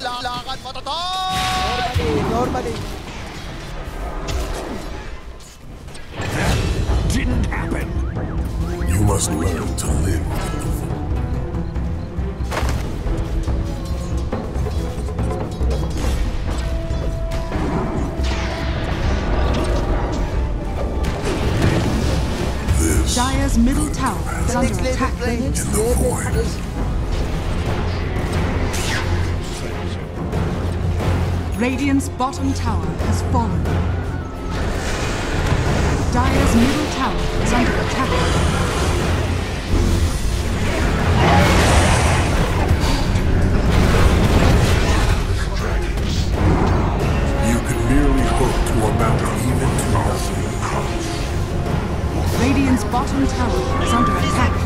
Lakad mo, Totoy! Normally, normally. Didn't happen. You must learn to live with the This middle tower is under attack. in the void. Radiant's bottom tower has fallen. Dire's middle tower is under attack. You can merely hope to amount even to nothing. Radiant's bottom tower is under attack.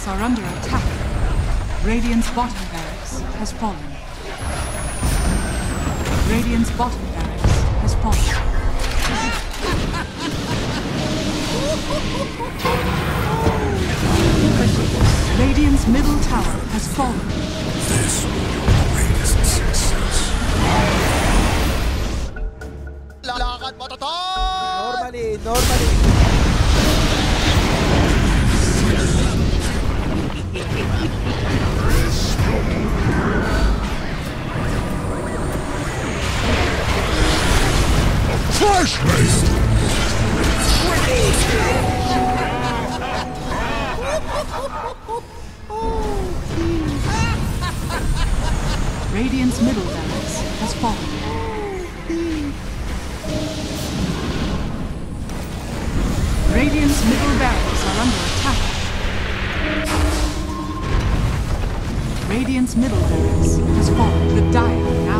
Barracks are under attack. Radiant's bottom barracks has fallen. Radiant's bottom barracks has fallen. Radiant's middle tower has fallen. This will be your greatest success. Lakad mo, Totoy! Normally, normally. Mace! Radiant's middle barracks has fallen. Radiant's middle barracks are under attack. Radiant's middle barracks has fallen. The Dire now.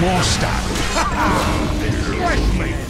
More stuff. Greatly. Radiant's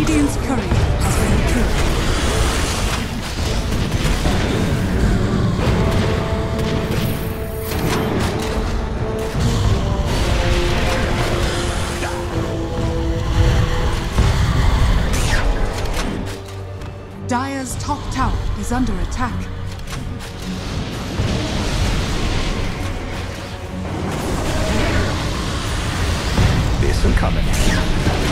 Radiant's courier has been killed. Dire's top tower is under attack. This will come in.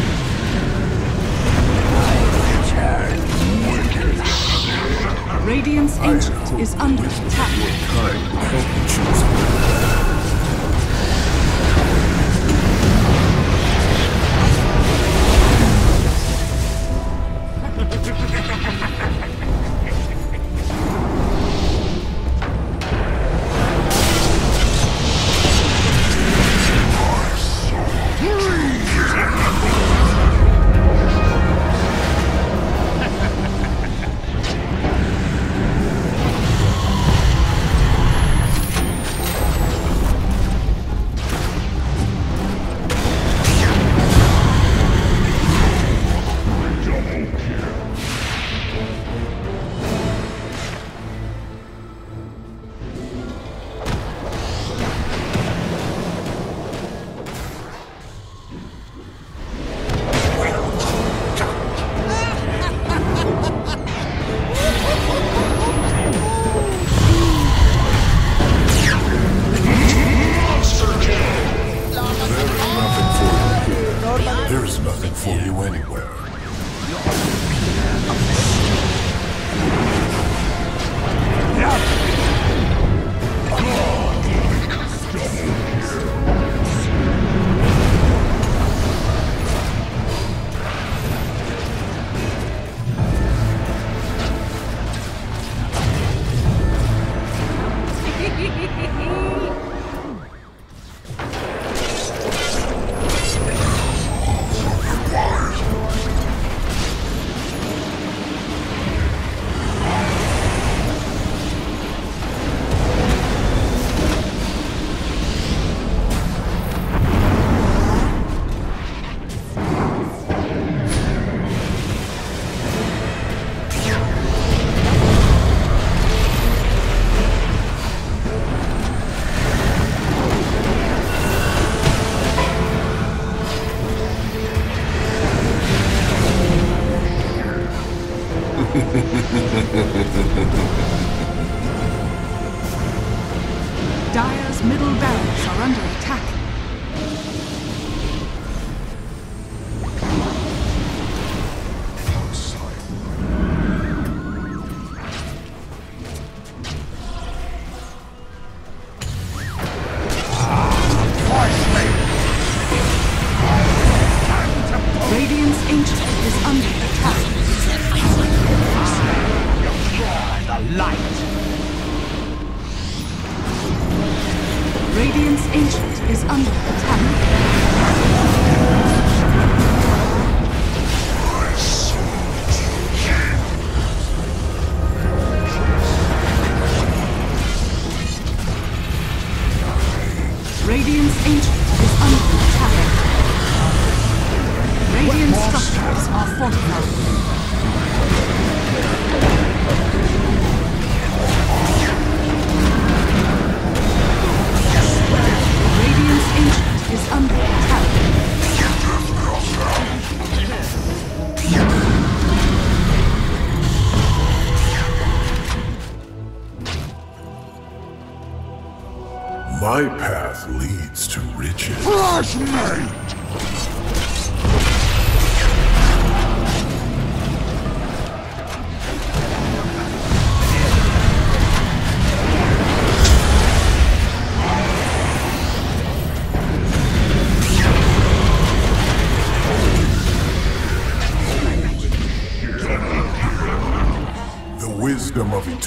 Radiant's Ancient is under attack.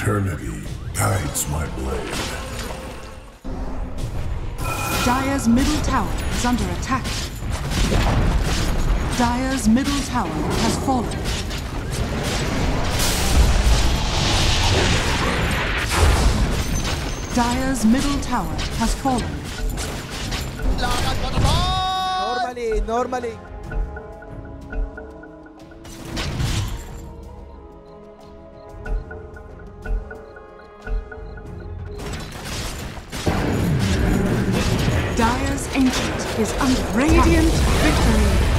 Eternity guides my blade. Dire's middle tower is under attack. Dire's middle tower has fallen. Dire's middle tower has fallen. Lakad mo, Toton! Normally, normally. Dire's ancient is under radiant victory.